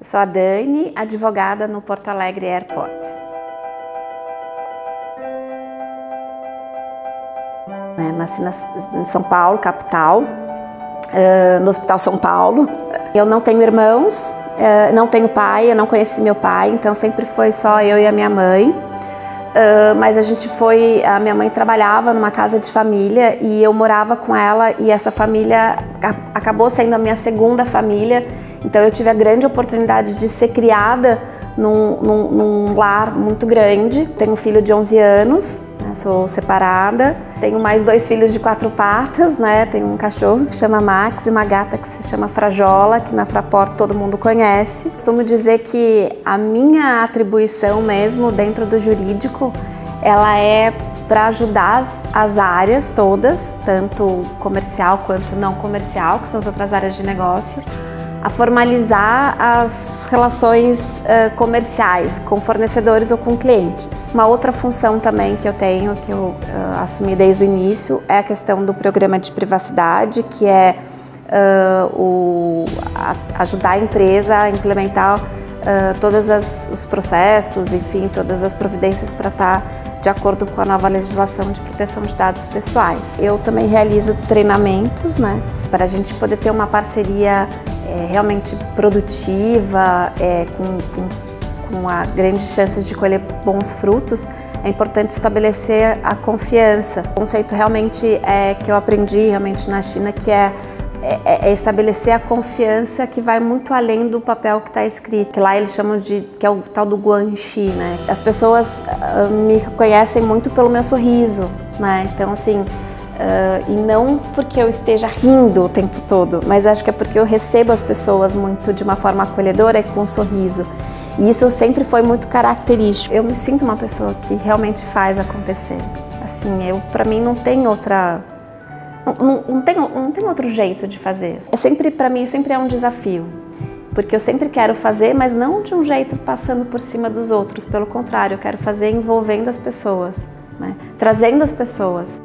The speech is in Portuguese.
Eu sou a Dani, advogada no Porto Alegre Airport. É, nasci em São Paulo, capital, no Hospital São Paulo. Eu não tenho irmãos, não tenho pai, eu não conheci meu pai, então sempre foi só eu e a minha mãe. Uh, mas a gente foi, a minha mãe trabalhava numa casa de família e eu morava com ela e essa família acabou sendo a minha segunda família. Então eu tive a grande oportunidade de ser criada num, num, num lar muito grande. Tenho um filho de 11 anos, né, sou separada. Tenho mais dois filhos de quatro patas, né? Tenho um cachorro que chama Max e uma gata que se chama Frajola, que na Fraport todo mundo conhece. Costumo dizer que a minha atribuição mesmo dentro do jurídico, ela é para ajudar as, as, áreas todas, tanto comercial quanto não comercial, que são as outras áreas de negócio, a formalizar as relações uh, comerciais com fornecedores ou com clientes. Uma outra função também que eu tenho, que eu uh, assumi desde o início, é a questão do programa de privacidade, que é uh, o, a, ajudar a empresa a implementar todos os processos, enfim, todas as providências para estar tá de acordo com a nova legislação de proteção de dados pessoais. Eu também realizo treinamentos, né, para a gente poder ter uma parceria é, realmente produtiva, é, com, com, com a grande chance de colher bons frutos, é importante estabelecer a confiança. O conceito realmente é que eu aprendi realmente na China que é é, é, estabelecer a confiança que vai muito além do papel que está escrito. Que lá eles chamam de que é o tal do guanxi, né? As pessoas uh, me conhecem muito pelo meu sorriso, né? Então assim Uh, e não porque eu esteja rindo o tempo todo, mas acho que é porque eu recebo as pessoas muito de uma forma acolhedora e com um sorriso. E isso sempre foi muito característico. Eu me sinto uma pessoa que realmente faz acontecer. Assim, eu para mim não tem outra não, não, não, tem, não tem outro jeito de fazer. É sempre para mim sempre é um desafio. Porque eu sempre quero fazer, mas não de um jeito passando por cima dos outros. Pelo contrário, eu quero fazer envolvendo as pessoas, né? trazendo as pessoas.